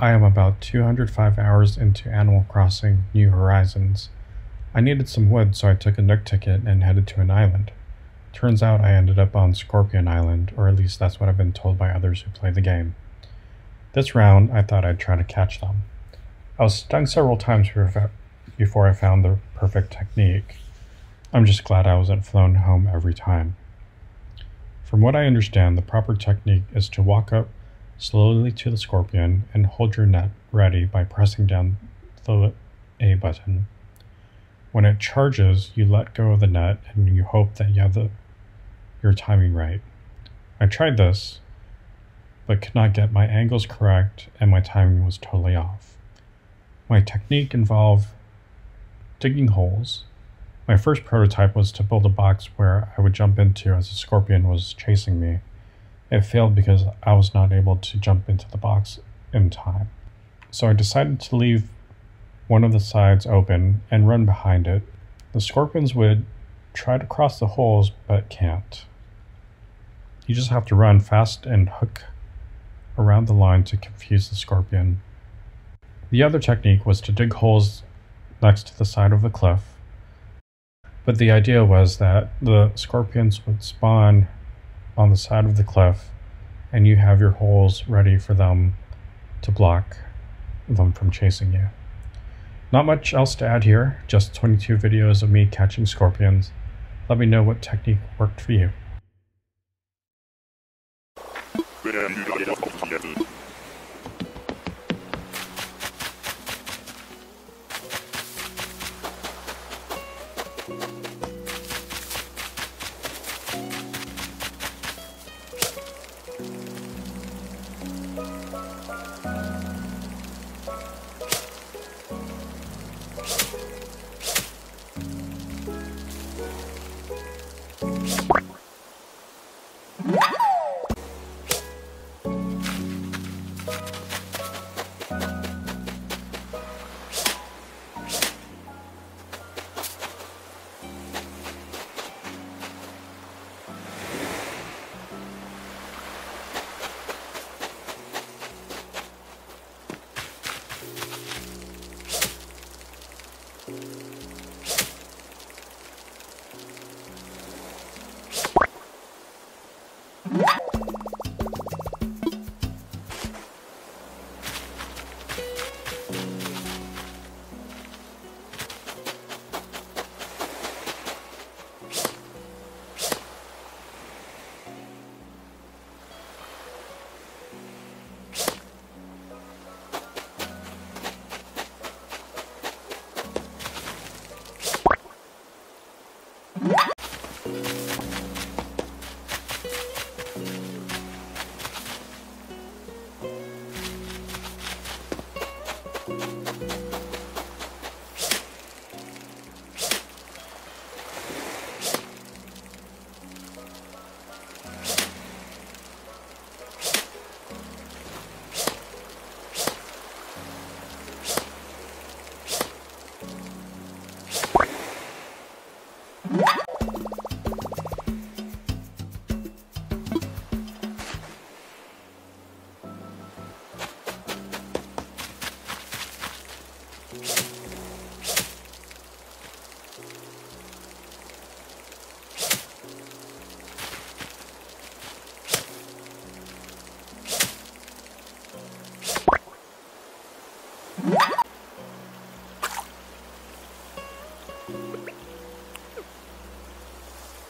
I am about 205 hours into Animal Crossing New Horizons. I needed some wood, so I took a Nook ticket and headed to an island. Turns out I ended up on Scorpion Island, or at least that's what I've been told by others who play the game. This round, I thought I'd try to catch them. I was stung several times before I found the perfect technique. I'm just glad I wasn't flown home every time. From what I understand, the proper technique is to walk up slowly to the scorpion and hold your net ready by pressing down the A button. When it charges, you let go of the net and you hope that you have the, your timing right. I tried this, but could not get my angles correct and my timing was totally off. My technique involved digging holes. My first prototype was to build a box where I would jump into as a scorpion was chasing me. It failed because I was not able to jump into the box in time. So I decided to leave one of the sides open and run behind it. The scorpions would try to cross the holes but can't. You just have to run fast and hook around the line to confuse the scorpion. The other technique was to dig holes next to the side of the cliff, but the idea was that the scorpions would spawn on the side of the cliff and you have your holes ready for them to block them from chasing you. Not much else to add here, just 22 videos of me catching scorpions. Let me know what technique worked for you. Grønn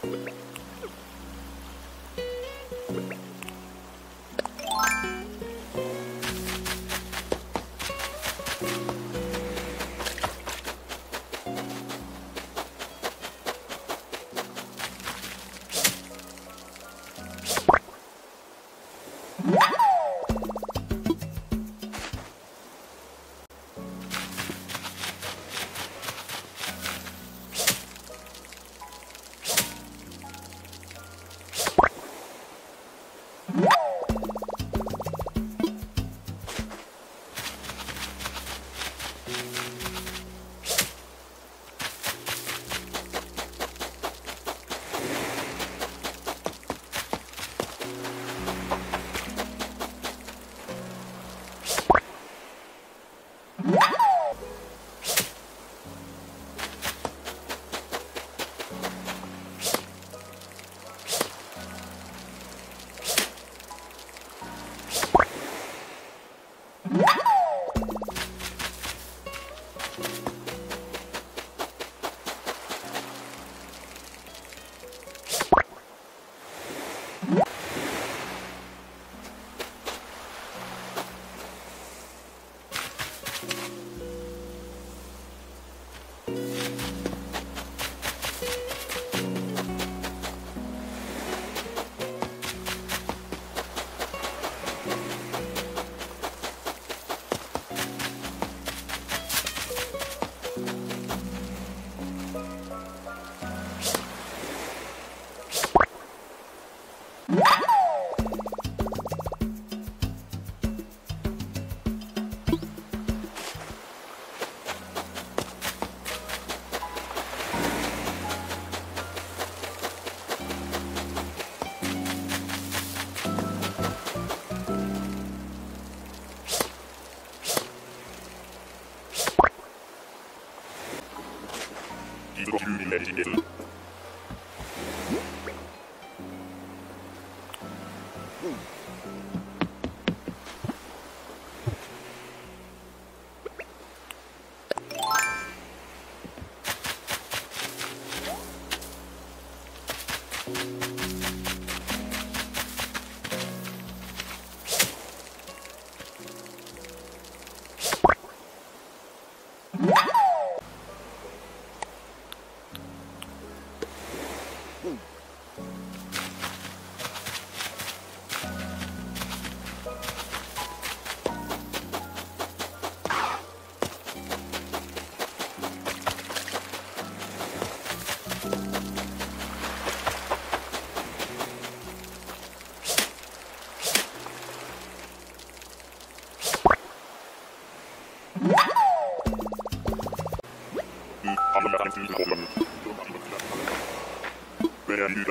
you dinlediğiniz için Med en